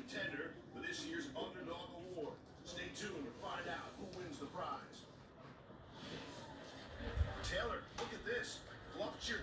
contender for this year's Underdog Award. Stay tuned to find out who wins the prize. Taylor, look at this. Fluff Cheer